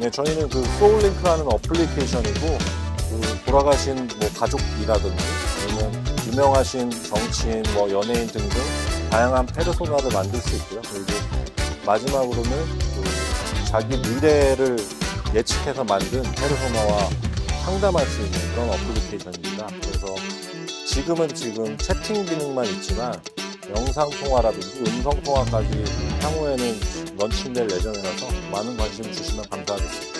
네, 저희는 그 소울링크라는 어플리케이션이고 그 돌아가신 뭐 가족이라든지 아니면 유명하신 정치인, 뭐 연예인 등등 다양한 페르소나를 만들 수 있고요. 그리고 마지막으로는 그 자기 미래를 예측해서 만든 페르소나와 상담할 수 있는 그런 어플리케이션입니다. 그래서 지금은 지금 채팅 기능만 있지만 영상 통화라든지 음성 통화까지 향후에는 런칭될 예정이라서 많은 관심 주시면 감사하겠습니다.